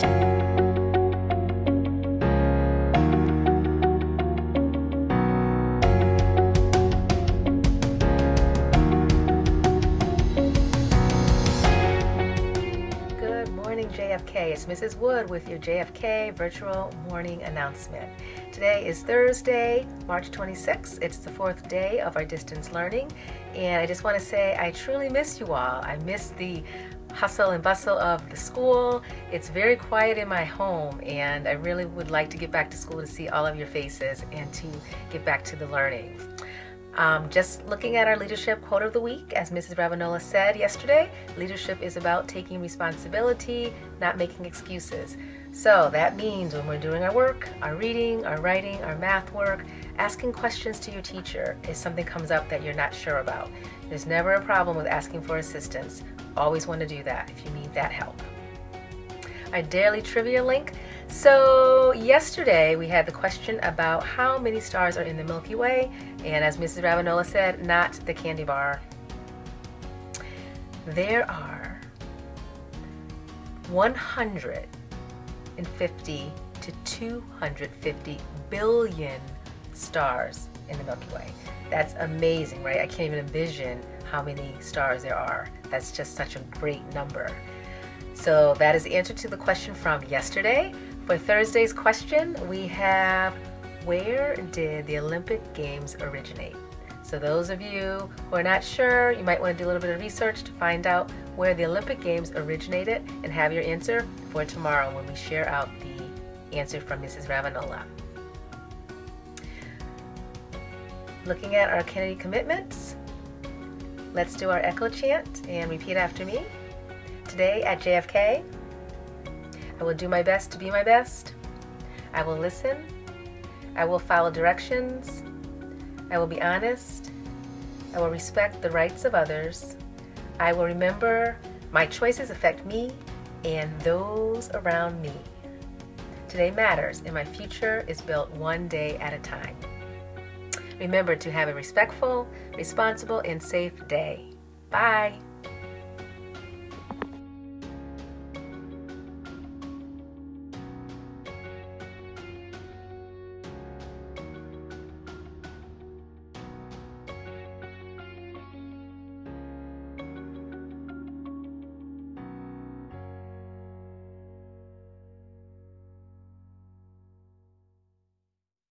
Good morning, JFK. It's Mrs. Wood with your JFK virtual morning announcement. Today is Thursday, March 26th. It's the fourth day of our distance learning, and I just want to say I truly miss you all. I miss the hustle and bustle of the school. It's very quiet in my home, and I really would like to get back to school to see all of your faces and to get back to the learning. Um, just looking at our leadership quote of the week, as Mrs. Ravanola said yesterday, leadership is about taking responsibility, not making excuses. So that means when we're doing our work, our reading, our writing, our math work, asking questions to your teacher if something comes up that you're not sure about. There's never a problem with asking for assistance. Always want to do that if you need that help. Our daily trivia link. So, yesterday we had the question about how many stars are in the Milky Way, and as Mrs. Ravanola said, not the candy bar. There are 150 to 250 billion stars in the Milky Way. That's amazing, right? I can't even envision how many stars there are. That's just such a great number. So that is the answer to the question from yesterday. For Thursday's question, we have where did the Olympic Games originate? So those of you who are not sure, you might want to do a little bit of research to find out where the Olympic Games originated and have your answer for tomorrow when we share out the answer from Mrs. Ravanola. Looking at our Kennedy commitments, let's do our echo chant and repeat after me. Today at JFK, I will do my best to be my best. I will listen. I will follow directions. I will be honest. I will respect the rights of others. I will remember my choices affect me and those around me. Today matters, and my future is built one day at a time. Remember to have a respectful, responsible, and safe day. Bye.